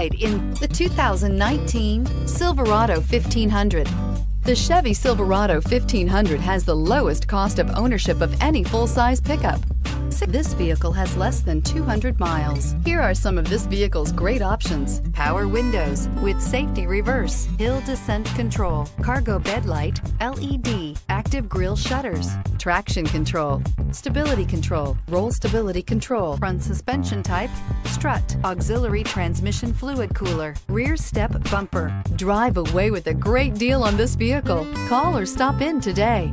ride in the 2019 Silverado 1500. The Chevy Silverado 1500 has the lowest cost of ownership of any full-size pickup. This vehicle has less than 200 miles. Here are some of this vehicle's great options. Power windows with safety reverse, hill descent control, cargo bed light, LED, active grille shutters, traction control, stability control, roll stability control, front suspension type, strut, auxiliary transmission fluid cooler, rear step bumper. Drive away with a great deal on this vehicle. Call or stop in today.